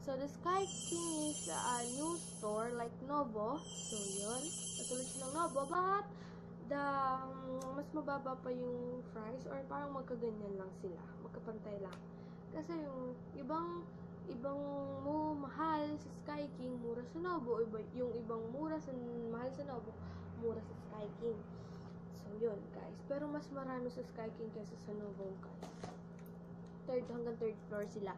so the Sky King is a new store like Novo. So yun, katulad siya ng Novo. But the um, mas mababa pa yung price or parang magkaganyan lang sila, magkapantay lang. Kasi yung ibang ibang mo mahal sa Sky King, mura sa Novo, iba, yung ibang mura sa mahal sa Novo, mura sa Sky King. So yun, guys. Pero mas marami sa Sky King kaysa sa Novo, guys. Third hanggang third floor sila.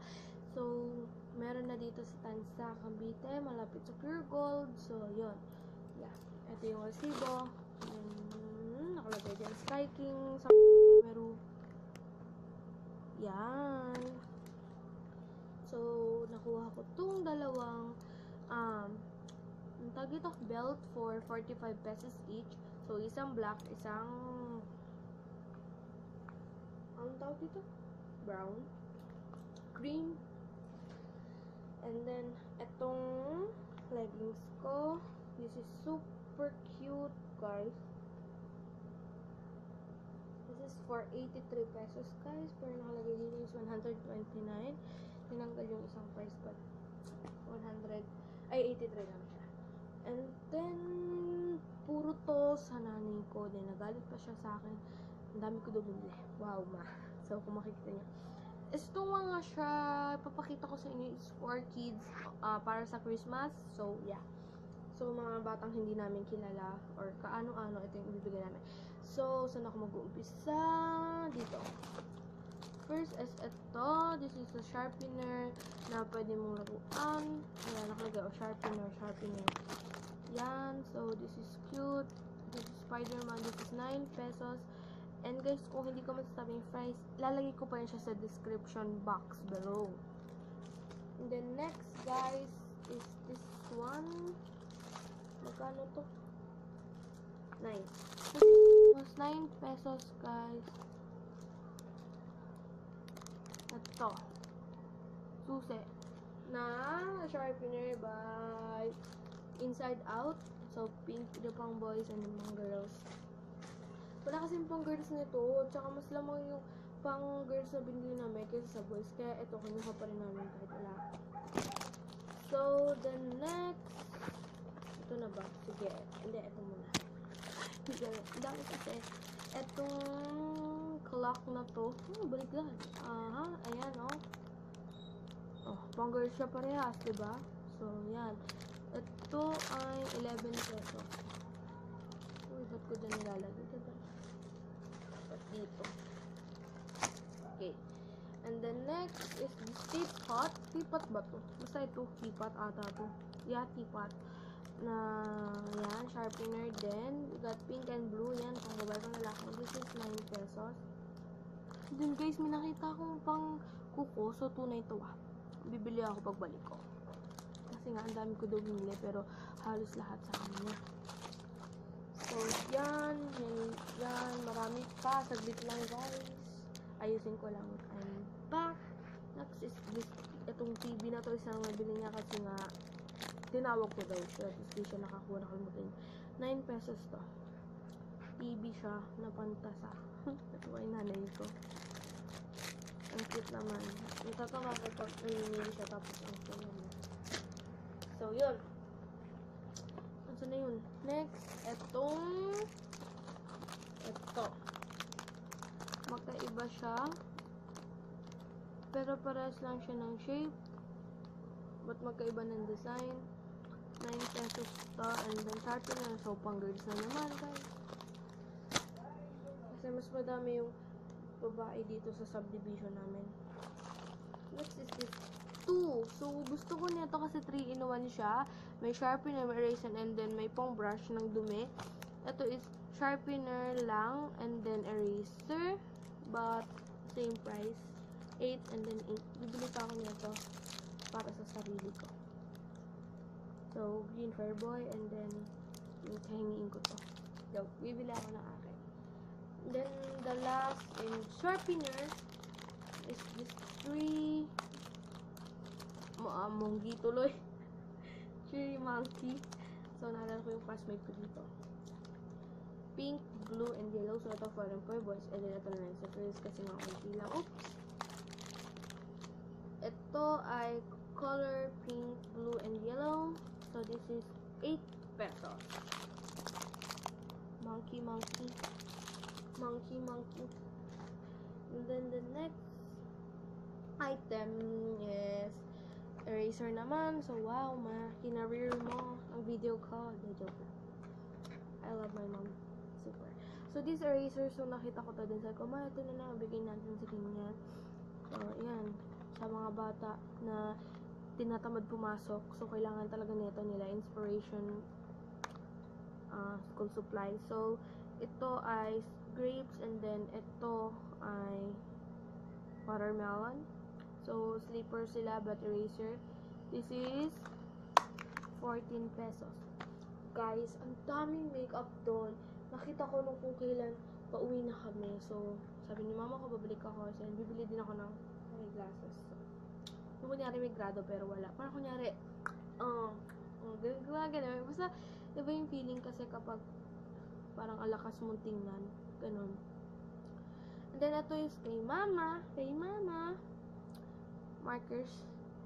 So, meron na dito sa Tansa, Cavite, malapit sa Pure Gold. So, yun. Yeah. Ito yung resibo. Mm, nakalagay dyan. Sky King sa Meru. Yan. So, nakuha ko tong dalawang um, ang tawag ito, belt for 45 pesos each. So, isang black, isang ang tawag dito? Brown. Green. And then, etong leggings ko. This is super cute, guys. This is for 83 pesos, guys. Pero nakalagay dito is 129. Tinanggal yung isang price, but 100, ay 83 lang siya. And then, puro to sa nanay ko. Then, nagalit pa siya sa akin. Ang dami ko bumili. Wow, ma. So, kung makikita niyo. Ito mga siya, papakita ko sa inyo is for kids uh, para sa Christmas. So, yeah. So, mga batang hindi namin kilala or kaano-ano, ito yung ibibigay namin. So, saan ako mag-uumpisa? Dito. First is ito. This is a sharpener na pwede mong laruan. Ayan, nakalagay. Oh, sharpener, sharpener. Yan. So, this is cute. This is Spider-Man. This is 9 pesos. And guys, kung hindi ko masasabi yung price, lalagay ko pa rin siya sa description box below. And then next, guys, is this one. Magkano to? 9. It was 9 pesos, guys. Ito. Susi. Na sharpener by Inside Out. So, pink the pang boys and pang girls. Wala kasing pang girls nito. Tsaka mas lamang yung pang girls na binili namin kaysa sa boys. Kaya ito, kinuha pa rin namin kahit wala. So, the next. Ito na ba? Sige. Hindi, ito muna. Ang dami kasi. Etong clock na to. Oh, baliktad. Aha, ayan, oh. Oh, pang girls siya parehas, diba? So, yan. Ito ay 11 pesos. Uy, ba't ko dyan nilalagay? Dito. Okay. And then next is this teapot. Teapot ba to? Basta ito, teapot ata to. Yeah, teapot. Na, yan, sharpener din. We got pink and blue. Yan, pang babae pang lalaki. This is 9 pesos. Then guys, may nakita akong pang kuko. So, tunay to ah. Bibili ako pagbalik ko. Kasi nga, ang dami ko daw binili. Pero, halos lahat sa kanya. So, yan. Yan. yan marami pa. Saglit lang, guys. Ayusin ko lang. I'm back. Next is this. Itong TV na to. Isang nabili niya kasi nga tinawag ko daw siya. Tapos di siya nakakuha. Nakalimutan. 9 pesos to. TV siya na pantasa. Ito ay nanay ko. Ang cute naman. Natatawa ko pag nanginili siya tapos ang cute naman. So, yun. Ano na yun? Next, etong eto. Magkaiba siya. Pero parehas lang siya ng shape. But magkaiba ng design. 9 pesos to. And then, sharpener. So, pang girls na naman, guys. Kasi mas madami yung babae dito sa subdivision namin. Next is this 2. So, gusto ko nito kasi 3 in 1 siya. May sharpener, may eraser, and then may pang brush ng dumi. Ito is sharpener lang, and then eraser. But, same price. 8 and then 8. Bibili pa ako nito para sa sarili ko. So, green Fairboy, and then yung kahingiin ko to. So, bibili ako ng akin. Then, the last in sharpener is this three uh, monggi tuloy. Cherry monkey. So, naalala ko yung classmate ko dito. pink, blue, and yellow. So, ito for Empoy Boys. And then, ito na lang sa girls kasi nga konti lang. Oops! Ito ay color pink, blue, and yellow. So, this is 8 pesos. Monkey, monkey. Monkey, monkey. And then, the next item is eraser naman. So, wow, ma, kinareer mo ang video ko. The joke lang. I love my mom. Super. So, this eraser, so nakita ko to din. Sabi ko, ma, ito na lang, bigay natin sa kanya. So, yan. Sa mga bata na tinatamad pumasok. So, kailangan talaga nito nila. Inspiration uh, school supply. So, ito ay grapes and then ito ay watermelon. So, slipper sila, but eraser. This is 14 pesos. Guys, ang daming makeup doon. Nakita ko nung kung kailan pauwi na kami. So, sabi ni mama ko, babalik ako. So, bibili din ako ng may glasses. So, yung kunyari may grado pero wala. Parang kunyari, oh, uh, gano'n, gano'n. Basta, iba yung feeling kasi kapag parang alakas mong tingnan. Ganun. And then, ito is kay mama. Kay mama. Markers.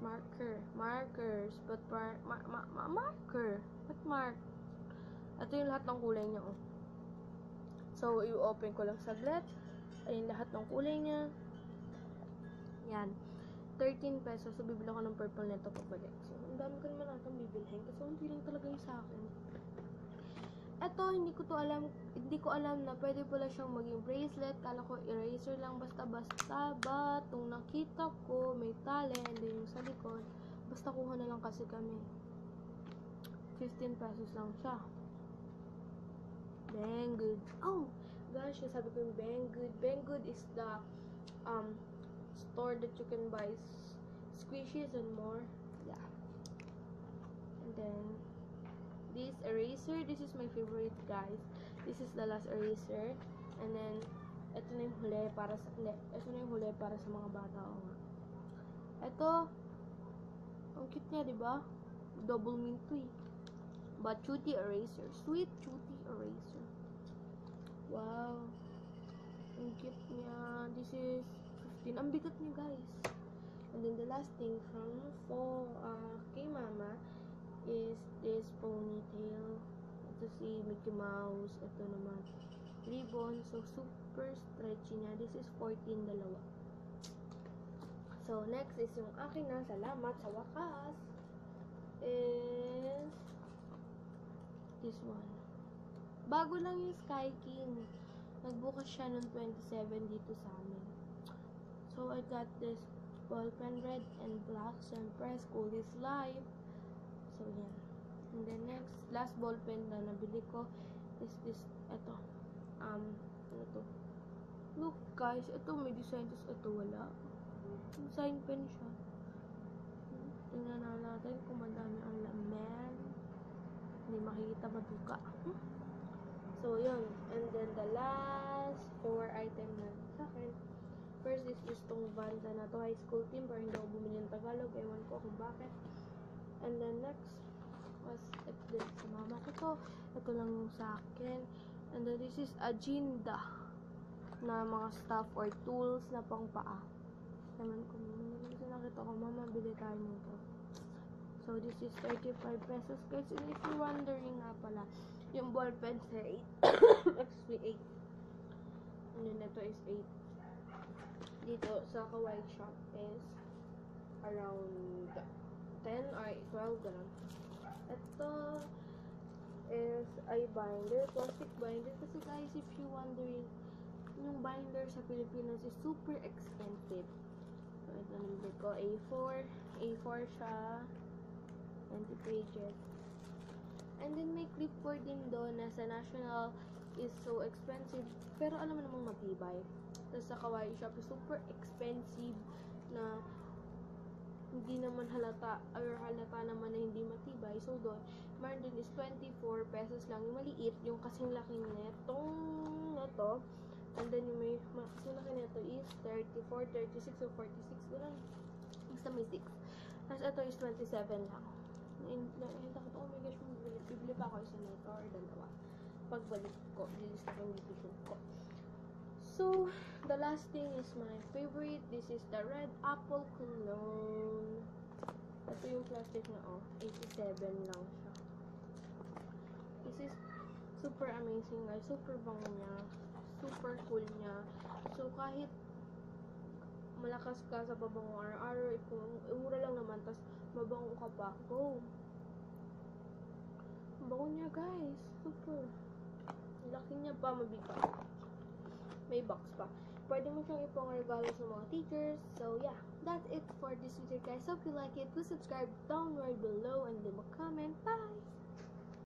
Marker. Markers. But, mar, ma, ma, ma, marker. What mark? Ito yung lahat ng kulay niya, oh. So, i-open ko lang saglit. Ayun, lahat ng kulay niya. Yan. 13 pesos. So, bibili ako ng purple nito pagbalik. So, ang dami ko naman natang bibilhin. Kasi hindi lang talaga yung sa akin. Ito, hindi ko to alam. Hindi ko alam na pwede pala siyang maging bracelet. Kala ko eraser lang. Basta-basta. But, nung nakita ko, may tali. And then yung sa likod. Basta kuha na lang kasi kami. 15 pesos lang siya. Banggood. Oh! Gosh, sabi ko yung Banggood. Banggood is the um store that you can buy squishies and more. Yeah. And then this eraser, this is my favorite guys. This is the last eraser. And then ito na yung huli para sa hindi, ito na yung huli para sa mga bata o nga. Ito ang cute niya, 'di ba? Double mint to eh. But cutie eraser. Sweet cutie eraser. Wow. Ang cute niya. This is 15. Ang bigat niya, guys. And then the last thing from for uh, Mickey Mouse. Ito naman ribbon. So, super stretchy niya. This is 14 dalawa. So, next is yung akin na. Salamat sa wakas. Is this one. Bago lang yung Sky King. Nagbukas siya noong 27 dito sa amin. So, I got this ballpen red and black Siyempre, school is live. So, yan. And then next, last ballpen na nabili ko is this, ito. Um, ano to? Look, guys, ito may design, tapos ito wala. Design pen siya. Tingnan na natin kung madami ang laman. Hindi makikita maduka. So, yun. And then, the last four item na sa akin. First is just tong banda na to, high school team. Pero hindi ako bumili ng Tagalog. Ewan ko kung bakit. And then, next was ito din sa mama ko to. Ito lang yung sa akin. And then, this is agenda na mga stuff or tools na pang paa. Naman ko, kasi nakita ko, mama, bili tayo nito. So, this is 35 pesos. Guys, and if you're wondering nga pala, yung ball pen sa 8. Excuse me, 8. And then, ito is 8. Dito, sa Kawaii shop is around 10 or 12, ganun. Ito is ay binder, plastic binder. Kasi guys, if you wondering, yung binder sa Pilipinas is super expensive. So, ito number ko, A4. A4 siya. 20 pages. And then may clipboard din doon na sa national is so expensive. Pero alam mo namang matibay. Tapos sa Kawaii Shop is super expensive na hindi naman halata or halata naman na hindi matibay. So doon, meron is 24 pesos lang. Yung maliit, yung kasing laki netong na to. And then yung may ma- kasing laki nito is 34, 36, or 46. Ganun. Basta may 6. Tapos ito is 27 lang. Na- na- Nakita ko to, oh my gosh, bibili, pa ako isa nito or dalawa. pagbalik ko, lilista ko yung ko. So, the last thing is my favorite. This is the Red Apple Cologne. Ito yung plastic na, oh. 87 lang siya. This is super amazing guys. Super bango niya. Super cool niya. So, kahit malakas ka sa pabango araw-araw, mura lang naman, tas mabango ka pa, go! Ang Bango niya guys. Super. Laki niya pa, mabigat. May box pa. Pwede mo siyang ipang regalo sa mga teachers. So, yeah. That's it for this video, guys. Hope you like it. Please subscribe down right below and leave a comment. Bye!